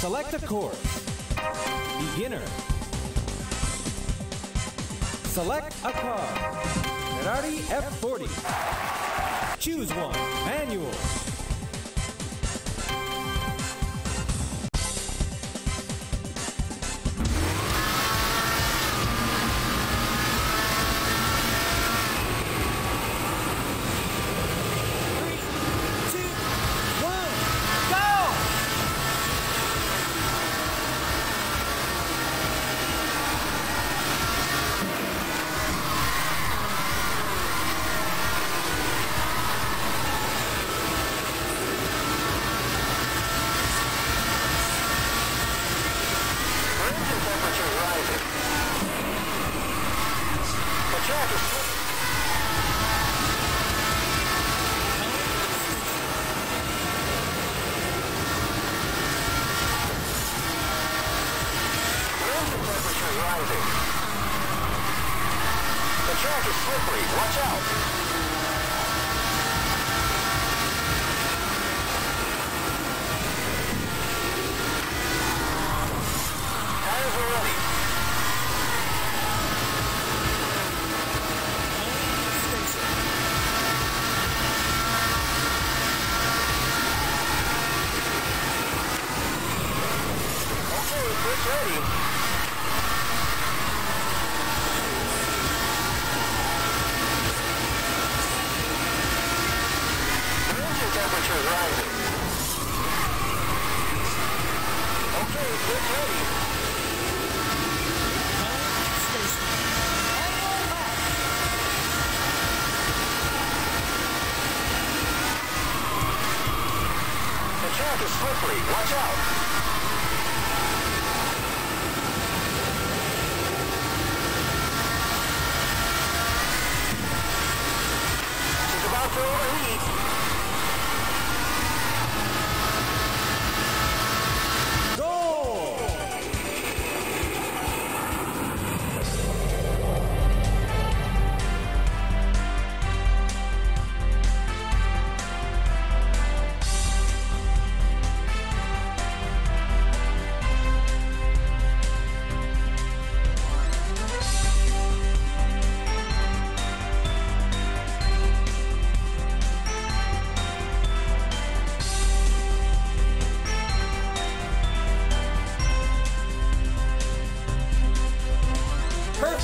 Select a course. Beginner. Select a car. Ferrari F40. Choose one. Manual. Rising. The track is slippery. Watch out. Tires are ready. Ready. Engine temperature rising. Okay, pitch ready. Track is slippery. Watch out. About to overheat.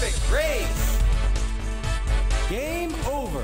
Perfect race! Game over.